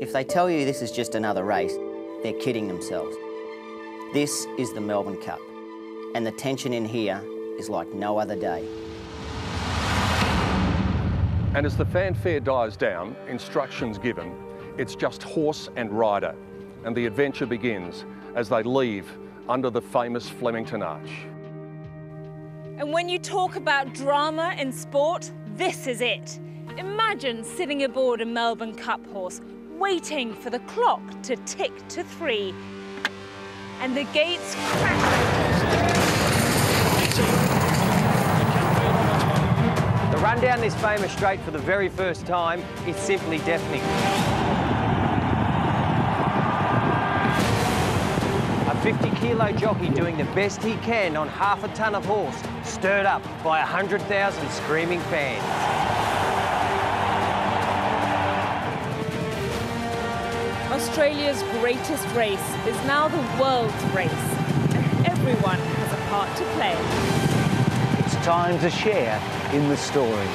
If they tell you this is just another race, they're kidding themselves. This is the Melbourne Cup, and the tension in here is like no other day. And as the fanfare dies down, instructions given, it's just horse and rider, and the adventure begins as they leave under the famous Flemington Arch. And when you talk about drama in sport, this is it. Imagine sitting aboard a Melbourne Cup horse, waiting for the clock to tick to three. And the gates crash. The run down this famous straight for the very first time is simply deafening. A 50 kilo jockey doing the best he can on half a ton of horse, stirred up by 100,000 screaming fans. Australia's greatest race is now the world's race, and everyone has a part to play. It's time to share in the story.